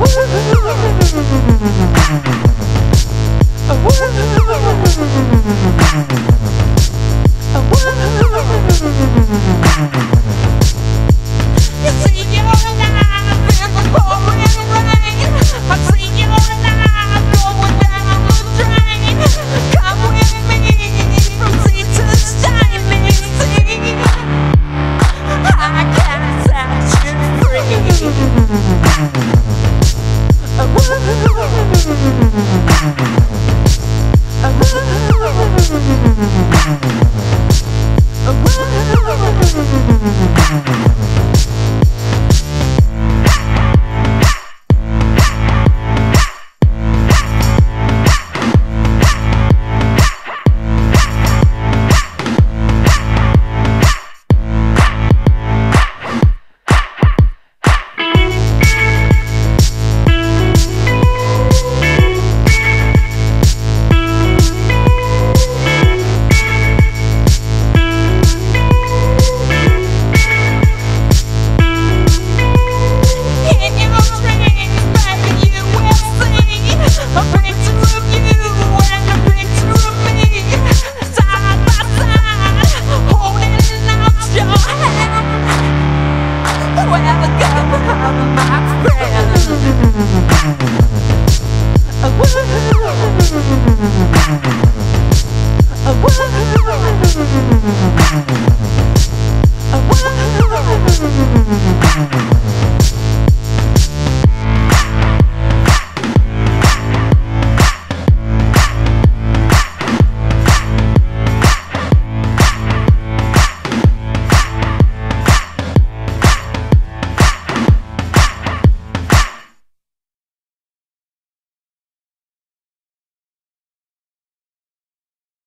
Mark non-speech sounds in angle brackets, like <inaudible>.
Oh, <laughs>